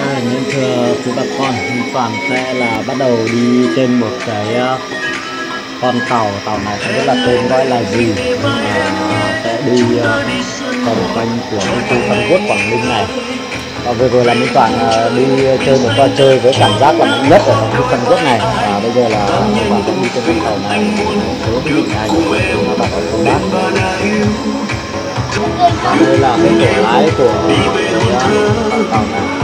Ờ, đây nên thưa quý bà con, Toàn sẽ là bắt đầu đi trên một cái ờ, con tàu, tàu này không biết là tên gọi là gì, à, sẽ đi uh, vòng quanh của khu ty Phan Quốc Quảng Ninh này. Và vừa rồi là Minh Toàn uh, đi chơi một trò chơi với cảm giác là mạnh nhất ở khu ty Phan Quốc này. Và bây giờ là Minh Toàn sẽ đi trên con tàu này, với cái hình ảnh của bà con công tác. Đây là cái tổ lái của cái con tàu này.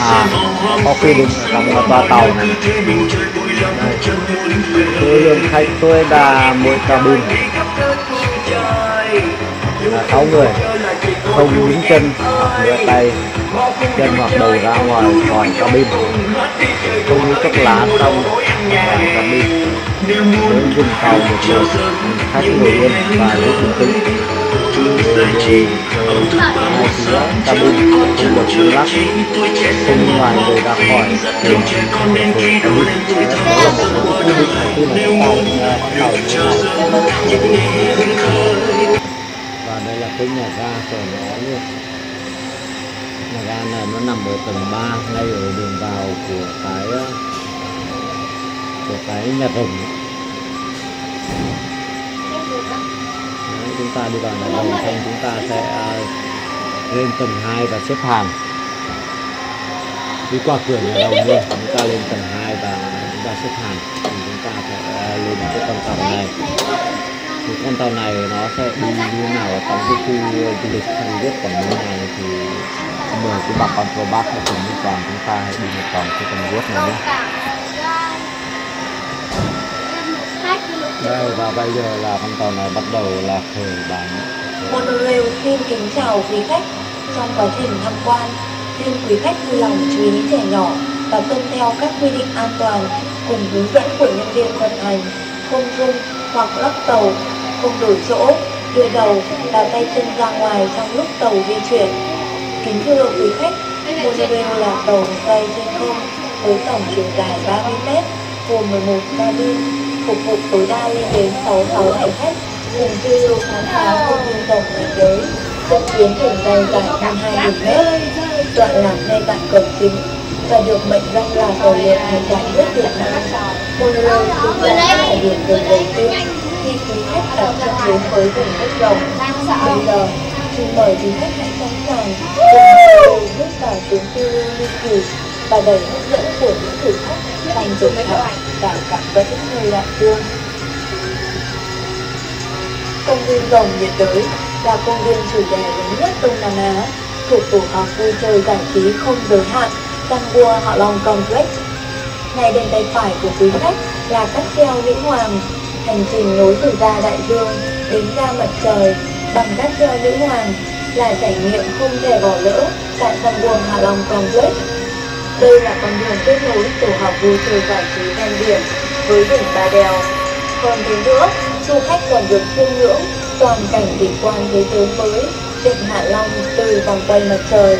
à có quy định trong toa tàu này. Số lượng khách tôi là mỗi cabin là sáu người không đứng chân hoặc đưa tay chân hoặc đầu ra ngoài khỏi cabin không như thuốc lá trong cabin đến dùng tàu một người, khách ngồi yên và giữ bình tĩnh hai phía cabin không được lưu lắc không ngoài người ra khỏi thềm của cabin đó? là một số quy định khi mà chúng ta bắt đầu như này và đây là cái nhà ga của nó luôn nhà ga này nó nằm ở tầng 3 ngay ở đường vào của cái của cái nhà rồng Đấy, chúng ta đi vào nhà rồng xong chúng ta sẽ à, lên tầng 2 và xếp hàng. Đi qua cửa nhà đồng luôn chúng ta lên tầng 2 và chúng ta xếp hàng. Thì chúng ta sẽ à, lên cái con tàu này. Thì con tàu này nó sẽ đi như thế nào ở trong cái khu à, du lịch Phan Thiết Quảng Ninh này thì mời quý bà con cô bác và cùng với toàn chúng ta hãy đi một vòng cái tầng Thiết này nhé. Đây và bây giờ là con tàu này bắt đầu là khởi bánh Monorail xin kính chào quý khách. Trong quá trình tham quan, xin quý khách vui lòng chú ý trẻ nhỏ và tuân theo các quy định an toàn cùng hướng dẫn của nhân viên vận hành, không rung hoặc lắc tàu, không đổi chỗ, đưa đầu và tay chân ra ngoài trong lúc tàu di chuyển. Kính thưa quý khách, monorail là tàu bay trên không với tổng chiều dài 30 m gồm 11 cabin phục vụ tối đa lên đến 66 hành khách cùng phiêu lưu khám phá công viên rộng thế giới dẫn tuyến đường dây dài hơn 2.000 mét. Đoạn lạc ngay tại cổng chính và được mệnh danh là cầu lượn hiện đại nhất Việt Nam. Monorail cũng là đại điểm đường đầu tiên. Khi quý khách đặt chân đến với vùng đất rộng, Bây giờ, xin mời quý khách hãy sẵn sàng cùng bước vào tuyến phiêu lưu ly kỳ và đầy hấp dẫn của những thử thách thành rừng thẳm và cặp với những người đại dương. Công viên rồng nhiệt đới là công viên chủ đề lớn nhất Đông Nam Á, thuộc tổ hợp vui chơi giải trí không giới hạn Sun bua Hạ Long Complex. Ngay bên tay phải của quý khách là cáp treo Vĩnh Hoàng, hành trình nối từ ra đại dương đến ra mặt trời bằng cáp treo Vĩnh Hoàng là trải nghiệm không thể bỏ lỡ tại Sun bua Hạ Long Complex. Đây là con đường kết nối tổ hợp vui chơi giải trí ven biển với đỉnh Ba Đèo. Còn thế nữa, du khách còn được chiêm ngưỡng toàn cảnh kỳ quan thế giới mới Vịnh Hạ Long từ vòng quay mặt trời.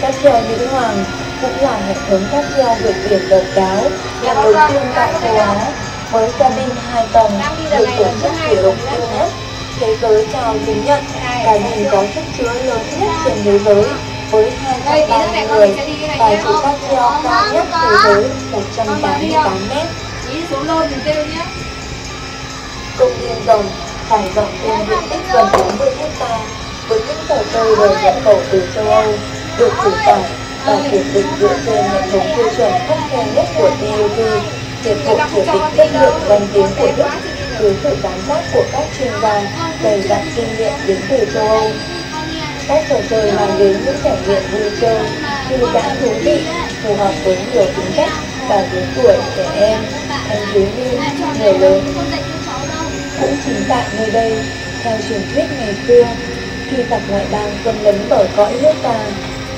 Cáp treo Nữ Hoàng cũng là hệ thống cáp treo vượt biển độc đáo là đầu tiên tại châu Á với cabin hai tầng được tổ chức kỷ lục Guinness thế giới trao chứng nhận cabin có sức chứa lớn nhất trên thế giới với 230 người và trụ cáp treo cao nhất thế giới 188 mét. Công viên rồng trải rộng trên diện tích gần 40 hecta với những trò chơi đời nhập khẩu từ châu Âu được chủ tải và kiểm định dựa trên hệ thống tiêu chuẩn khắt khe nhất của TUV, Hiệp hội Kiểm định Chất lượng danh tiếng của Đức, dưới sự giám sát của các chuyên gia dày dặn kinh nghiệm đến từ châu Âu. Các trò chơi mang đến những trải nghiệm vui chơi, thư giãn thú vị, phù hợp với nhiều tính cách và lứa tuổi trẻ em, thanh thiếu niên, người lớn. Cũng chính tại nơi đây, theo truyền thuyết ngày xưa, khi tập ngoại bang xâm lấn bờ cõi nước ta,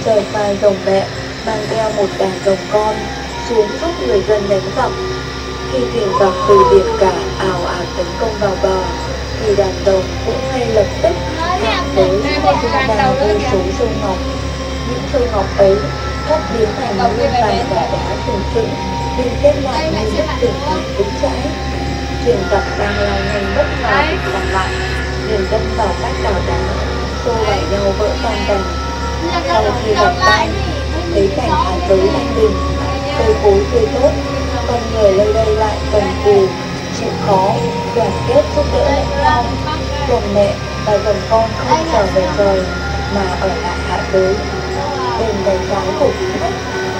trời phai rồng mẹ, mang theo một đàn rồng con xuống giúp người dân đánh giặc. Khi thuyền giặc từ biển cả ảo ạt tấn công vào bờ, thì đàn rồng rơi xuống sông ngọc. Những sông ngọc ấy thoát biến thành những vàng và đá sừng sững, liên kết lại như bức tường thành vững chãi. Thuyền giặc đang lao nhanh bất ngờ còn lại, liền đâm vào các tàu đá, xô vào nhau vỡ tan tành. Sau khi gặp tan, thấy cảnh hạ tới thanh bình, cây cối tươi tốt, con người nơi đây lại cần cù, chịu khó, đoàn kết giúp đỡ lẫn nhau. Rồng mẹ và rồng con không trở về trời mà ở lại hạ tới. Bên tay trái của quý khách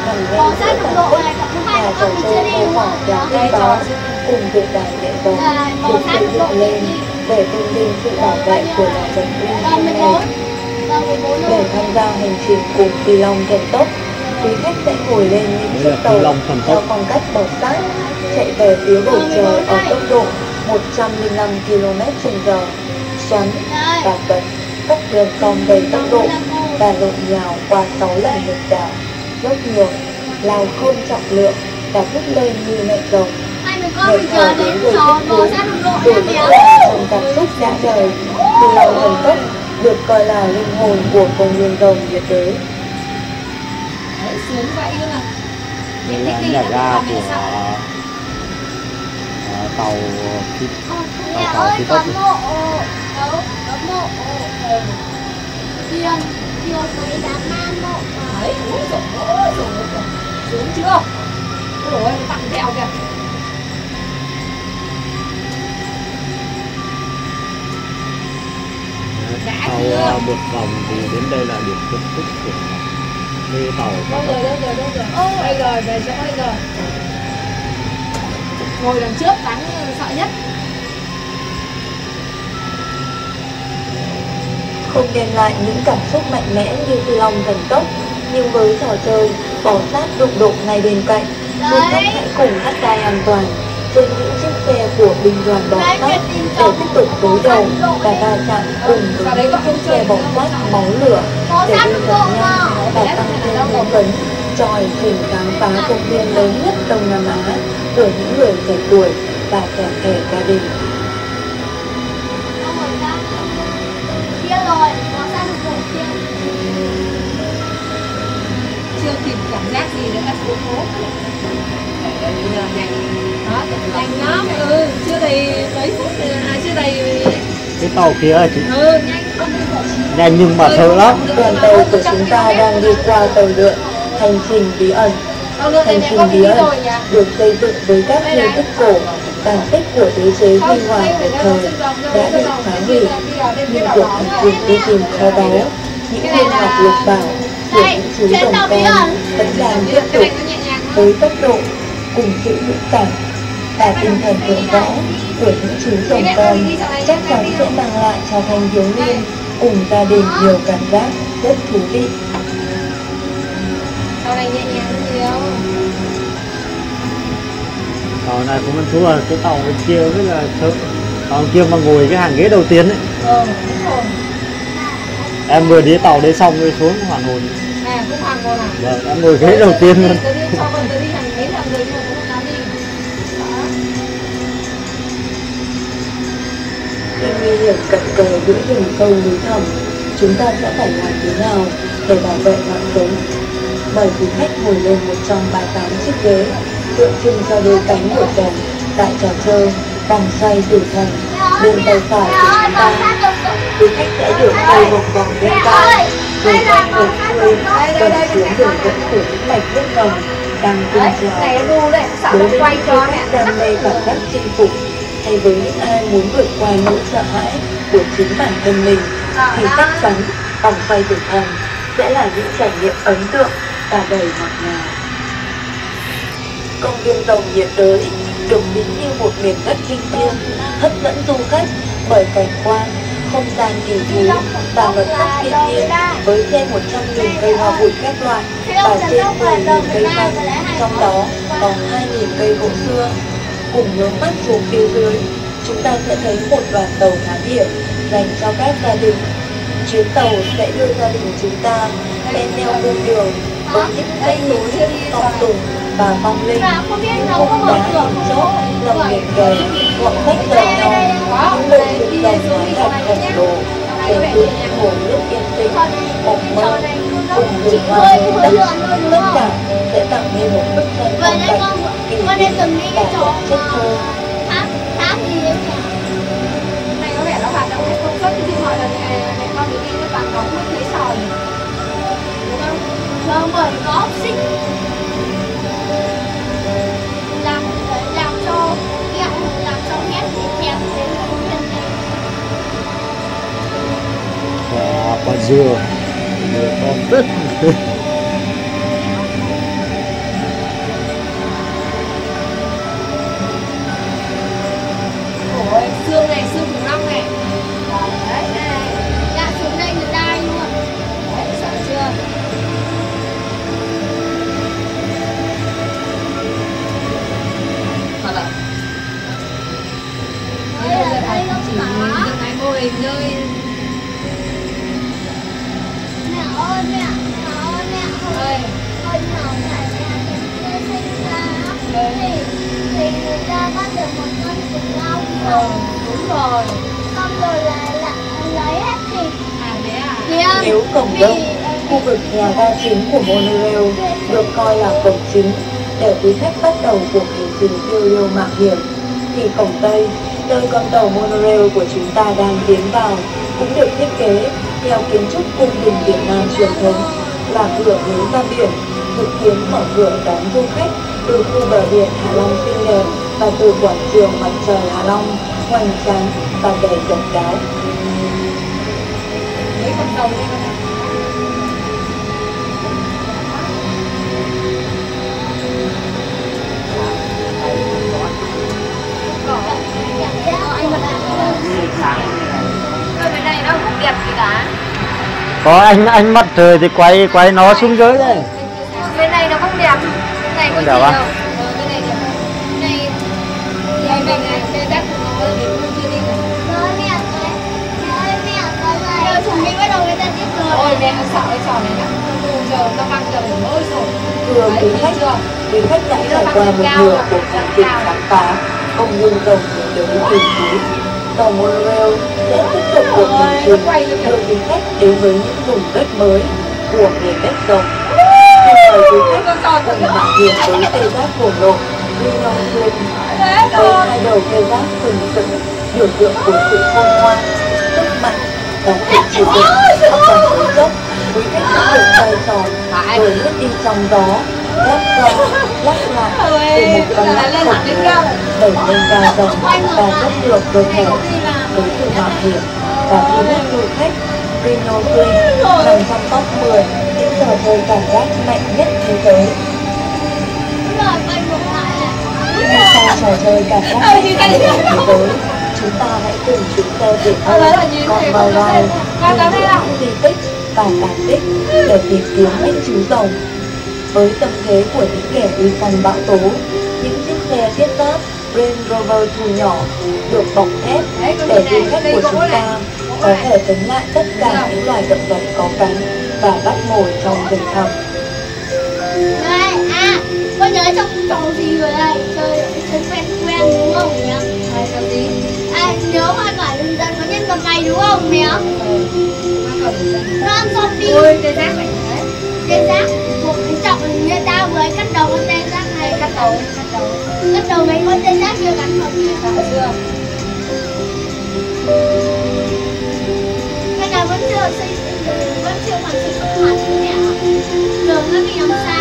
nằm ngay giữa tàn tích là trò chơi mô phỏng đáng tin đó cùng việc đàn nghệ rồng được xây dựng lên để tôn vinh sự bảo vệ của loài rồng linh thiêng này. Để tham gia hành trình cùng Phi Long thần tốc, quý khách sẽ ngồi lên những chiếc tàu theo phong cách bò sát, chạy về phía bầu trời ở tốc độ 105 km/h, xoắn và bật các đường cong đầy tốc độ và lộn nhào qua 6 lần ngược đảo, dốc ngược, lao không trọng lượng và vút lên như mẹ rồng. Nghệ thờ đến người thích tuổi vẫn là trong cảm xúc đã đời, Phi Long thần tốc được coi là linh hồn của công viên rồng nhiệt đới. Đấy, sướng vậy cơ mà đây là nhà ga của tàu khí Mẹ tàu ơi khí đấu tốc mộ Đâu có Tiền Tiền với đám ma mộ Đấy, ôi dồi ôi dồi ôi xuống chưa Ôi dồi ôi, tặng vặn kìa sau một vòng thì đến đây là điểm kết thúc của đi tàu. Đâu rồi, đâu rồi, đâu rồi? Đây rồi, về chỗ đây rồi Ngồi đằng trước đáng sợ nhất. Không đem lại những cảm xúc mạnh mẽ như phi long thần tốc nhưng với trò chơi bỏ sát đụng độ ngay bên cạnh du khách hãy cùng hát đai an toàn trên những chiếc xe của binh đoàn bỏ sát để tiếp tục đối đầu. Và va chạm cùng với những chiếc xe bỏ sát máu lửa để đi thật nhanh và tăng thêm hứng phấn cho hành trình khám phá công viên lớn nhất Đông Nam Á của những người trẻ tuổi và cả thể gia đình. Phố giờ Đó, Ừ, chưa đầy mấy phút À, chưa đầy cái tàu kia là chị. Ừ, nhanh nhưng mà sợ lắm. Đoàn tàu của chúng ta đang đi qua tàu lượn hành trình bí ẩn. Hành trình bí ẩn được xây dựng với các di tích cổ, tàn tích của đế chế huy hoàng một thời đã bị phá hủy. Nhưng cuộc hành trình đi tìm kho báu, những viên ngọc lục bảo của những chú rồng con vẫn đang tiếp tục với tốc độ cùng sự dũng cảm và tinh thần thượng võ của những chú rồng con. chắc chắn sẽ mang lại cho thanh thiếu niên cùng gia đình nhiều cảm giác rất thú vị. Sau này nhẹ nhàng hơn nhiều. Tàu này cũng ăn thua là cái tàu bên kia rất là sợ tàu kia mà ngồi cái hàng ghế đầu tiên ấy. Ờ, đúng rồi. Em vừa đi tàu đấy xong rồi xuống hoàn hồn Cũng hàng rồi vâng em ngồi ghế đầu tiên luôn Sợ Khi nguy hiểm cận kề giữa rừng sâu núi thẳm, chúng ta sẽ phải làm thế nào để bảo vệ mạng sống? Mời quý khách ngồi lên một trong 38 chiếc ghế, tượng trưng cho đôi cánh của rồng tại trò chơi vòng xoay tử thần. Bên tay phải của chúng ta, quý khách sẽ được quay một vòng lên cao, rồi quanh ngược xuôi, cầm xuống đường dẫn của những mạch nước ngầm đang đấy, sợ Đối với quay những khách đam mê cảm giác chinh phục hay với những ai muốn vượt qua nỗi sợ hãi của chính bản thân mình thì chắc chắn vòng xoay tử thần sẽ là những trải nghiệm ấn tượng và đầy ngọt ngào. Công viên rồng nhiệt đới được ví như một miền đất linh thiêng hấp dẫn du khách bởi cảnh quan, không gian kỳ thú và mật sắc thiên nhiên với trên 100.000 cây hoa bụi các loại và trên 10.000 cây xanh, trong đó có 2.000 cây gỗ xưa. Cùng hướng mắt xuống phía dưới, chúng ta sẽ thấy một đoàn tàu thám hiểm dành cho các gia đình. Chuyến tàu sẽ đưa gia đình chúng ta lên theo cung đường với những cây núi cộng tùng và vong linh không biết những nấu có khung mở cửa hình chóp hoặc cách đầu nhau những bộ sưu đồng nói thật khổng lồ để với hồ nước yên tĩnh một mơ cùng vườn hoa nơi đất tất cả sẽ tạo nên một bức tranh Vậy phong cảnh con kỳ con từng đi và cái chất thơ gì đấy nhỉ? này có vẻ là hoạt động hay công suất thì mọi lần mẹ này con đi đi với bạn đóng mất mấy sò không Vâng, bởi có học sinh làm làm cho kẹo làm cho hết thì kẹo đến công viên này. và quả dừa dừa con hình nơi Mẹ ơi mẹ, mẹ ơi mẹ ơi. Hồi nhỏ mẹ mẹ mẹ sinh ra thì thì người ta bắt được một con khủng long ờ, rồi đúng rồi. Xong rồi là là lấy hết thịt à thế à? Kia Nếu cổng đông, khu vực nhà ga chính của monorail được coi là cổng chính để quý khách bắt đầu cuộc hành trình phiêu lưu mạo hiểm, thì cổng Tây, nơi con tàu monorail của chúng ta đang tiến vào, cũng được thiết kế theo kiến trúc cung đình Việt Nam truyền thống là cửa hướng ra biển, dự kiến mở cửa đón du khách từ khu bờ biển Hạ Long xinh đẹp và từ quảng trường mặt trời Hạ Long hoành tráng và đầy độc đáo. mấy con tàu đây có anh anh mặt trời thì quay quay nó xuống dưới đây. Cái này nó không đẹp. Cái này có Không gì đẹp. Đâu à? Của bị Ôi mẹ sợ cái trò này lắm. Giờ nó văng giờ ôi rồi. Quý Đấy, khách, quý khách đã trải qua một nửa cuộc hành trình khám phá. Công viên rồng đới tìm Tàu monorail sẽ tiếp tục cuộc hành trình đưa quý khách đến với những vùng đất mới của miền đất rồng. Xin mời quý khách cùng mạo hiểm với tê giác khổng lồ Rhino Twin với hai đầu tê giác sừng sững biểu tượng của sự khôn ngoan, sức mạnh và sự chịu đựng. Ở phần cuối dốc, quý khách sẽ được xoay tròn rồi lướt đi trong gió lắc qua lắc lại từ một con lắc khổng lồ đẩy lên cao rồng và rất được cơ thể với sự mạo hiểm và thu hút du khách Reno Green nằm trong top 10 những trò chơi cảm giác mạnh nhất thế giới rồi sau trò chơi cảm giác mạnh nhất thế giới chúng ta hãy cùng chúng tôi Việt Nam còn vào lại đi những di tích và tàn tích để tìm kiếm những chú rồng với tâm thế của những kẻ đi săn bão tố. Những chiếc xe thiết giáp Range Rover thu nhỏ được bọc thép để này du khách của gỗ chúng này ta có này thể chống lại tất cả những loài động vật có cánh và bắt mồi trong rừng thẳm. đây à con nhớ trong trò gì rồi đây? Chơi chơi quen quen đúng không nhỉ Đây là gì? À nhớ hoa quả rừng rậm có nhân vật này đúng không gì đây? nó ăn zombie. Ôi cái rác đầu Cắt đầu cắt đầu mấy con tê giác chưa gắn vào kia cả chưa? Cái nào vẫn chưa xây vẫn chưa hoàn chỉnh hoàn chỉnh mẹ đường nó bị làm sao